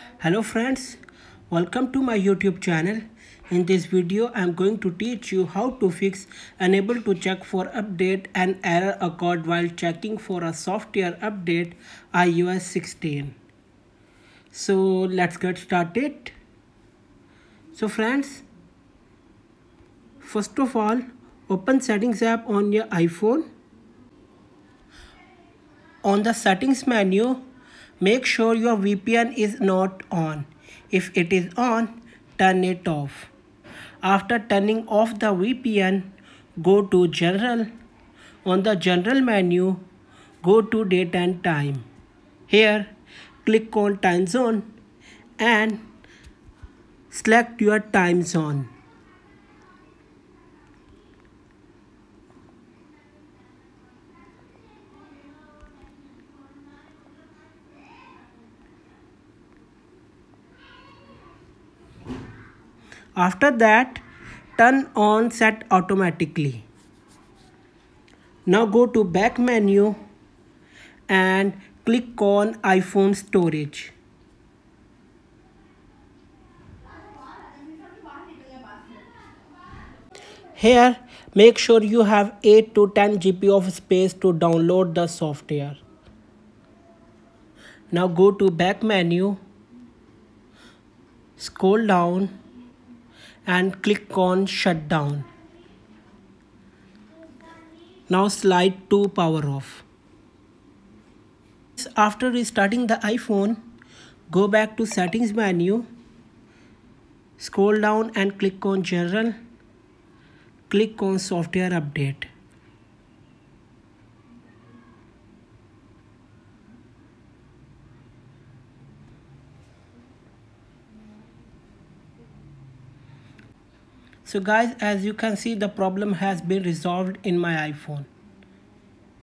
Hello friends, welcome to my YouTube channel. In this video, I am going to teach you how to fix unable to check for update and error occurred while checking for a software update iOS 16. So let's get started. So friends, first of all, open settings app on your iPhone. On the settings menu, make sure your VPN is not on. If it is on, turn it off. After turning off the VPN, go to General. On the General menu, go to Date and Time. Here, click on Time Zone and select your time zone. After that, turn on set automatically. Now go to back menu and click on iPhone storage. Here, make sure you have 8 to 10 GB of space to download the software. Now go to back menu, scroll down and click on shutdown. Now slide to power off. After restarting the iPhone, go back to settings menu, scroll down and click on general, click on software update. So guys, as you can see, the problem has been resolved in my iPhone.